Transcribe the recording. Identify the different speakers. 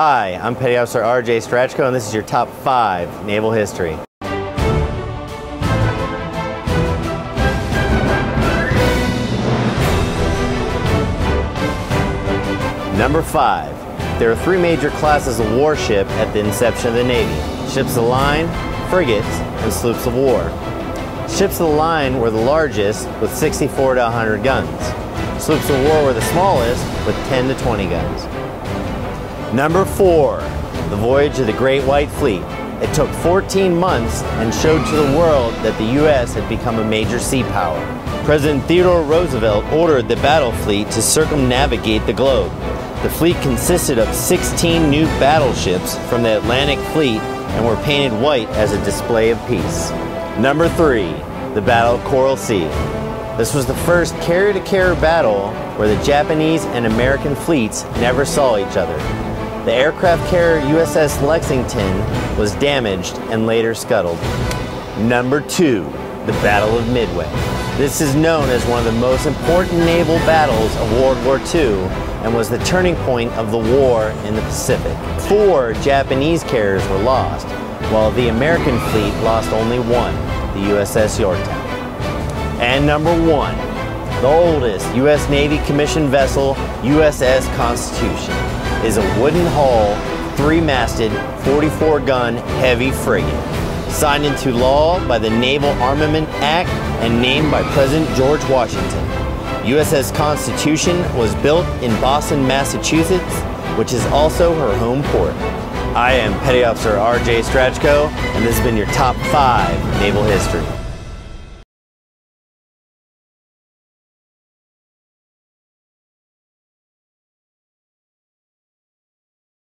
Speaker 1: Hi, I'm Petty Officer R.J. Strachko, and this is your top five naval history. Number five, there are three major classes of warship at the inception of the Navy. Ships of line, frigates, and sloops of war. Ships of the line were the largest with 64 to 100 guns. Sloops of war were the smallest with 10 to 20 guns. Number four, the voyage of the Great White Fleet. It took 14 months and showed to the world that the U.S. had become a major sea power. President Theodore Roosevelt ordered the battle fleet to circumnavigate the globe. The fleet consisted of 16 new battleships from the Atlantic Fleet and were painted white as a display of peace. Number three, the Battle of Coral Sea. This was the first carrier-to-carrier battle where the Japanese and American fleets never saw each other. The aircraft carrier USS Lexington was damaged and later scuttled. Number two, the Battle of Midway. This is known as one of the most important naval battles of World War II and was the turning point of the war in the Pacific. Four Japanese carriers were lost, while the American fleet lost only one, the USS Yorktown. And number one, the oldest U.S. Navy commissioned vessel, USS Constitution, is a wooden hull, three-masted, 44-gun heavy frigate signed into law by the Naval Armament Act and named by President George Washington. USS Constitution was built in Boston, Massachusetts, which is also her home port. I am Petty Officer R.J. Strachko, and this has been your top five naval history.